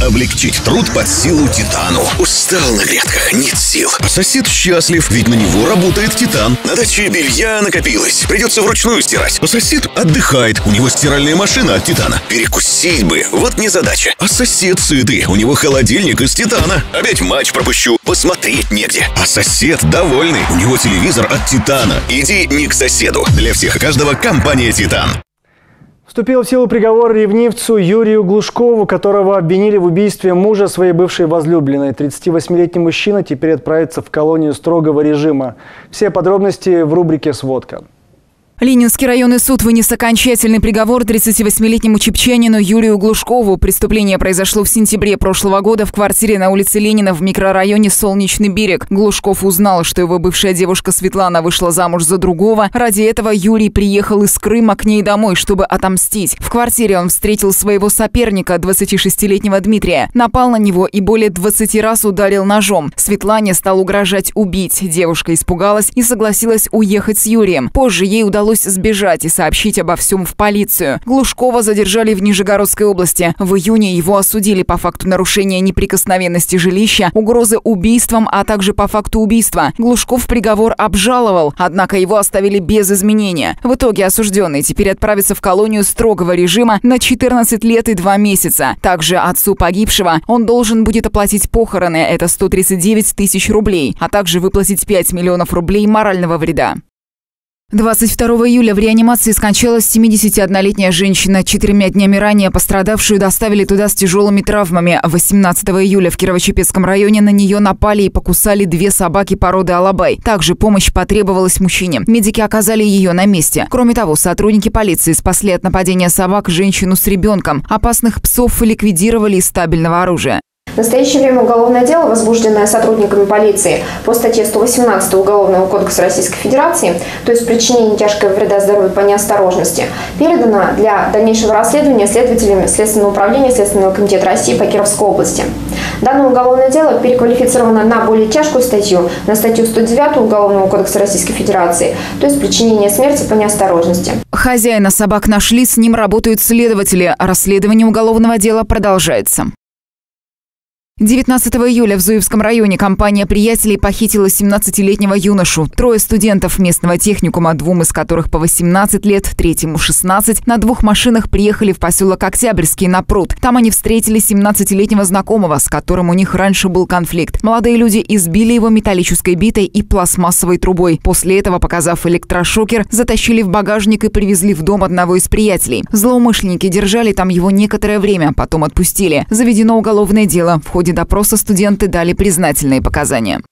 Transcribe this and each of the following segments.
Облегчить труд под силу Титану. Устал на грядках, нет сил. А сосед счастлив, ведь на него работает Титан. На даче белья накопилось, придется вручную стирать. А сосед отдыхает, у него стиральная машина от Титана. Перекусить бы, вот не задача. А сосед сытый, у него холодильник из Титана. Опять матч пропущу, посмотреть негде. А сосед довольный, у него телевизор от Титана. Иди не к соседу. Для всех и каждого компания Титан. Вступил в силу приговор ревнивцу Юрию Глушкову, которого обвинили в убийстве мужа своей бывшей возлюбленной. 38-летний мужчина теперь отправится в колонию строгого режима. Все подробности в рубрике «Сводка». Ленинский районный суд вынес окончательный приговор 38-летнему чепчанину Юрию Глушкову. Преступление произошло в сентябре прошлого года в квартире на улице Ленина в микрорайоне Солнечный берег. Глушков узнал, что его бывшая девушка Светлана вышла замуж за другого. Ради этого Юрий приехал из Крыма к ней домой, чтобы отомстить. В квартире он встретил своего соперника, 26-летнего Дмитрия. Напал на него и более 20 раз ударил ножом. Светлане стал угрожать убить. Девушка испугалась и согласилась уехать с Юрием. Позже ей удалось удалось сбежать и сообщить обо всем в полицию. Глушкова задержали в Нижегородской области. В июне его осудили по факту нарушения неприкосновенности жилища, угрозы убийством, а также по факту убийства. Глушков приговор обжаловал, однако его оставили без изменения. В итоге осужденный теперь отправится в колонию строгого режима на 14 лет и 2 месяца. Также отцу погибшего он должен будет оплатить похороны, это 139 тысяч рублей, а также выплатить 5 миллионов рублей морального вреда. 22 июля в реанимации скончалась 71-летняя женщина. Четырьмя днями ранее пострадавшую доставили туда с тяжелыми травмами. 18 июля в Кирово-Чепецком районе на нее напали и покусали две собаки породы Алабай. Также помощь потребовалась мужчине. Медики оказали ее на месте. Кроме того, сотрудники полиции спасли от нападения собак женщину с ребенком. Опасных псов ликвидировали из стабильного оружия. В настоящее время уголовное дело, возбужденное сотрудниками полиции по статье 118 Уголовного кодекса Российской Федерации, то есть причинение тяжкого вреда здоровью по неосторожности, передано для дальнейшего расследования следователями Следственного управления Следственного комитета России по Кировской области. Данное уголовное дело переквалифицировано на более тяжкую статью, на статью 109 Уголовного кодекса Российской Федерации, то есть причинение смерти по неосторожности. Хозяина собак нашли, с ним работают следователи. Расследование уголовного дела продолжается. 19 июля в Зуевском районе компания приятелей похитила 17-летнего юношу. Трое студентов местного техникума, двум из которых по 18 лет, третьему 16, на двух машинах приехали в поселок Октябрьский на пруд. Там они встретили 17-летнего знакомого, с которым у них раньше был конфликт. Молодые люди избили его металлической битой и пластмассовой трубой. После этого, показав электрошокер, затащили в багажник и привезли в дом одного из приятелей. Злоумышленники держали там его некоторое время, потом отпустили. Заведено уголовное дело. В ходе ходе допроса студенты дали признательные показания.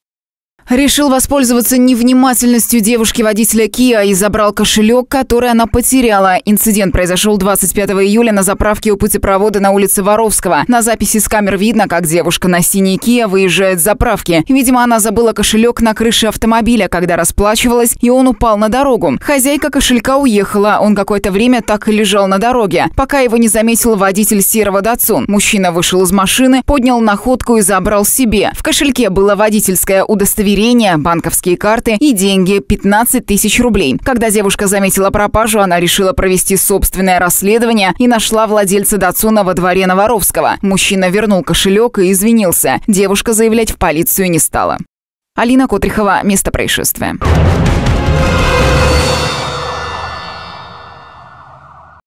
Решил воспользоваться невнимательностью девушки-водителя Kia и забрал кошелек, который она потеряла. Инцидент произошел 25 июля на заправке у путепровода на улице Воровского. На записи с камер видно, как девушка на синей Kia выезжает с заправки. Видимо, она забыла кошелек на крыше автомобиля, когда расплачивалась, и он упал на дорогу. Хозяйка кошелька уехала. Он какое-то время так и лежал на дороге, пока его не заметил водитель серого Датсун. Мужчина вышел из машины, поднял находку и забрал себе. В кошельке было водительское удостоверение удостоверения, банковские карты и деньги – 15 тысяч рублей. Когда девушка заметила пропажу, она решила провести собственное расследование и нашла владельца Датсуна во дворе Новоровского. Мужчина вернул кошелек и извинился. Девушка заявлять в полицию не стала. Алина Котрихова. Место происшествия.